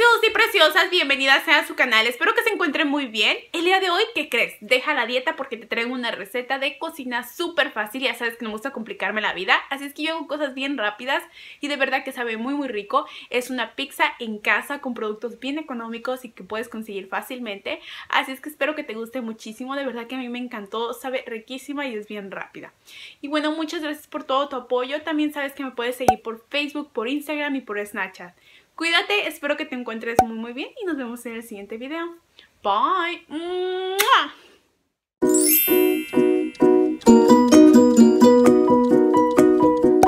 preciosos y preciosas, bienvenidas a su canal, espero que se encuentren muy bien. El día de hoy, ¿qué crees? Deja la dieta porque te traigo una receta de cocina súper fácil Ya sabes que no me gusta complicarme la vida Así es que yo hago cosas bien rápidas y de verdad que sabe muy muy rico. Es una pizza en casa con productos bien económicos y que puedes conseguir fácilmente Así es que espero que te guste muchísimo, de verdad que a mí me encantó, sabe riquísima y es bien rápida. Y bueno, muchas gracias por todo tu apoyo También sabes que me puedes seguir por Facebook, por Instagram y por Snapchat Cuídate, espero que te encuentres muy muy bien y nos vemos en el siguiente video. Bye.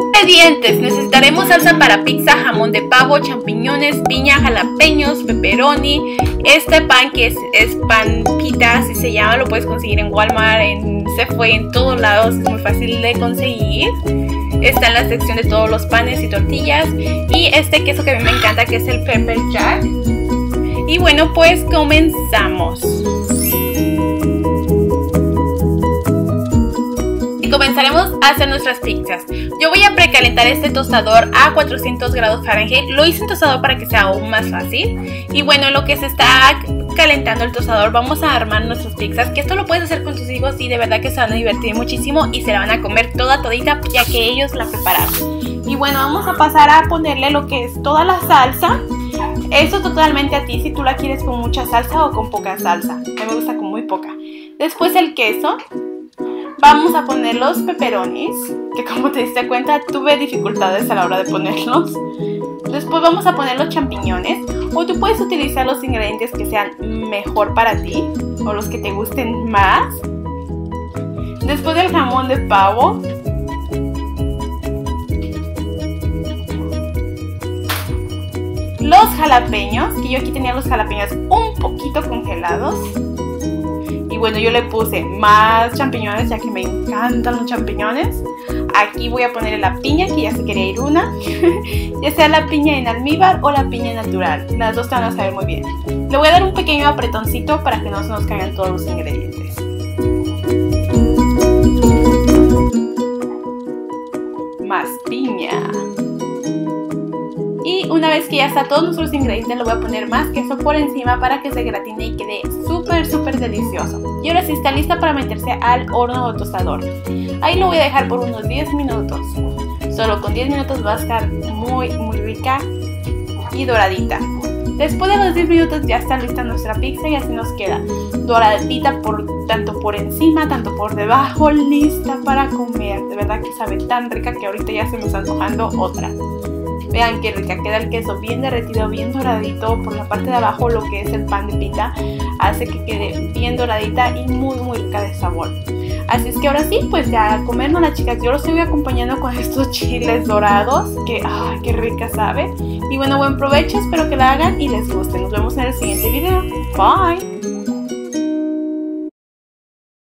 Ingredientes. Necesitaremos salsa para pizza, jamón de pavo, champiñones, piña, jalapeños, pepperoni. Este pan que es, es pan pita, así se llama, lo puedes conseguir en Walmart, en fue en todos lados, es muy fácil de conseguir está en la sección de todos los panes y tortillas. Y este queso que a mí me encanta que es el pepper jack. Y bueno pues comenzamos comenzaremos a hacer nuestras pizzas. Yo voy a precalentar este tostador a 400 grados Fahrenheit. Lo hice en tostador para que sea aún más fácil. Y bueno lo que se está calentando el tostador vamos a armar nuestras pizzas que esto lo puedes hacer con tus hijos y de verdad que se van a divertir muchísimo y se la van a comer toda todita ya que ellos la prepararon. Y bueno vamos a pasar a ponerle lo que es toda la salsa. Eso totalmente a ti si tú la quieres con mucha salsa o con poca salsa. A mí me gusta con muy poca. Después el queso vamos a poner los peperonis que como te diste cuenta tuve dificultades a la hora de ponerlos después vamos a poner los champiñones o tú puedes utilizar los ingredientes que sean mejor para ti o los que te gusten más. Después del jamón de pavo. Los jalapeños, que yo aquí tenía los jalapeños un poquito congelados. Bueno, yo le puse más champiñones ya que me encantan los champiñones. Aquí voy a poner la piña, que ya se quería ir una. ya sea la piña en almíbar o la piña natural. Las dos te van a saber muy bien. Le voy a dar un pequeño apretoncito para que no se nos caigan todos los ingredientes. Vez que ya está todos nuestros ingredientes, le voy a poner más queso por encima para que se gratine y quede súper, súper delicioso. Y ahora sí está lista para meterse al horno o tostador. Ahí lo voy a dejar por unos 10 minutos. Solo con 10 minutos va a estar muy, muy rica y doradita. Después de los 10 minutos ya está lista nuestra pizza y así nos queda doradita por, tanto por encima, tanto por debajo, lista para comer. De verdad que sabe tan rica que ahorita ya se me está antojando otra. Vean qué rica queda el queso, bien derretido, bien doradito. Por la parte de abajo lo que es el pan de pita hace que quede bien doradita y muy muy rica de sabor. Así es que ahora sí, pues ya a chicas. Yo los estoy acompañando con estos chiles dorados que, ay, qué rica sabe. Y bueno, buen provecho, espero que la hagan y les guste. Nos vemos en el siguiente video. Bye.